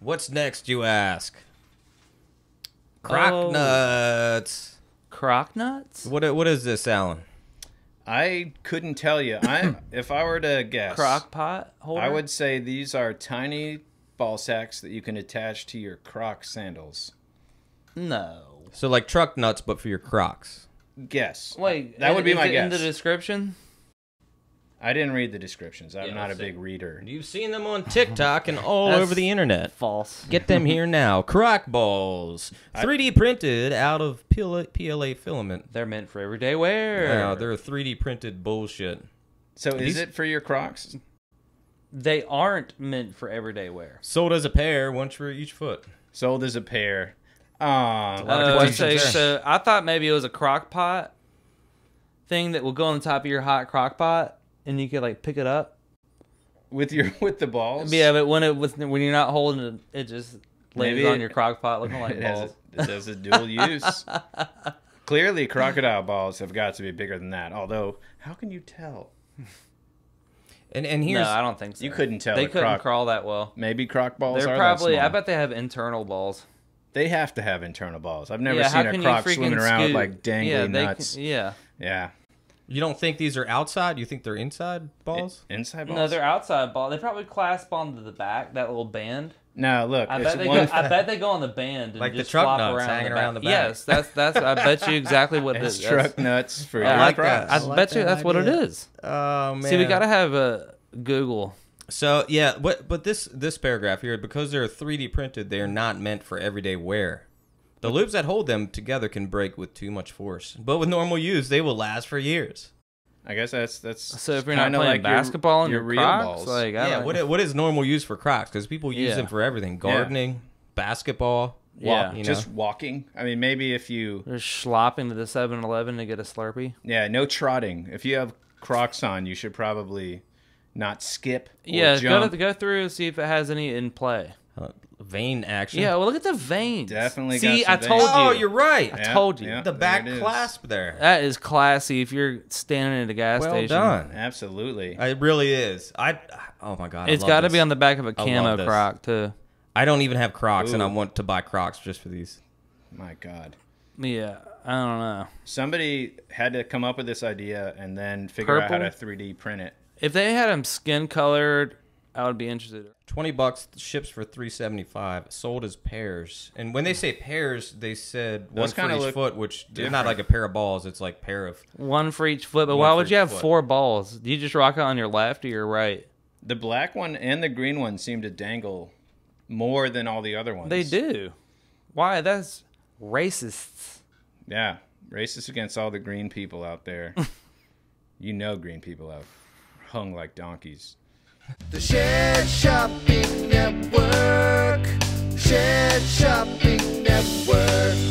What's next, you ask? Croc Oh. nuts. Croc nuts? What what is this, Alan? I couldn't tell you. I if I were to guess, Crock pot holder? I would say these are tiny ball sacks that you can attach to your Croc sandals. No. So like truck nuts, but for your Crocs. Guess. Wait, that would be my guess. in the description? I didn't read the descriptions. I'm Yeah, not a see. big reader. You've seen them on TikTok and all That's- over the internet. False. Get them here now. Croc balls, 3D printed out of PLA, PLA filament. They're meant for everyday wear. Yeah, they're 3D printed bullshit. So is These- it for your Crocs? They aren't meant for everyday wear. Sold as a pair, one for each foot. Sold as a pair. Ah, lot Uh, questions so, so I thought maybe it was a crock pot thing that will go on the top of your hot crock pot and you could like pick it up. with your with the balls. Yeah, but when it was when you're not holding it, it just lays Maybe on it- your crock pot looking like it has, balls. a, it has a dual use. Clearly, crocodile balls have got to be bigger than that. Although, how can you tell? And and here's no, I don't think so. You couldn't tell They couldn't croc- crawl that well. Maybe croc balls They're are probably. that I bet they have internal balls. they have to have internal balls. I've never yeah, seen a croc you freaking swimming around with like dangly yeah, nuts. Can, yeah. yeah, you don't think these are outside? You think they're inside balls? inside balls. No, they're outside ball. They probably clasp onto the back, that little band. No, look, I bet they go. I bet they go on the band and Like the just truck flop nuts around hanging the around the back. Yes, that's that's. I bet you exactly what it's this. truck nuts for I like Crocs. I like bet you that that's what it is. idea. Oh man. See, we gotta have a Google. So yeah, but but this this paragraph here, because they're 3D printed, they are not meant for everyday wear. The loops that hold them together can break with too much force, but with normal use, they will last for years. I guess that's that's. So if you're not playing like your- basketball in your your, real Crocs, balls. like I yeah, don't, what i- what is normal use for Crocs? Because people use Yeah. them for everything: gardening, basketball. Yeah. you know. just walking. I mean, maybe if you, they're slopping to the 7-Eleven to get a Slurpee. yeah, no trotting. If you have Crocs on, you should probably not skip. Or Yeah, go to go through and see if it has any in play. Uh, vein action. Yeah, well look at the veins. Definitely See, got I told veins. you. Oh, you're right. I Yeah, told you. yeah. the back it is. clasp there. That is classy if you're standing at a gas well station. done. Absolutely. It really is. I. Oh my god. It's got to be on the back of a love camo croc too. I don't even have Crocs, and I want to buy Crocs just for these. My God. Yeah, I don't know. Somebody had to come up with this idea and then figure out how to 3D print it. If they had them skin colored, I would be interested. Twenty bucks ships for three seventy five. Sold as pairs, and when they say pairs, they said one Those for each look foot, which is different. not like a pair of balls. It's like pair of. One for each foot, but One why for would you each have foot. four balls? Do you just rock it on your left or your right? The black one and the green one seem to dangle more than all the other ones. They do. Why? That's racists. Yeah. Racist against all the green people out there. you know green people out hung like donkeys. The Shed Shopping Network. Shed Shopping Network.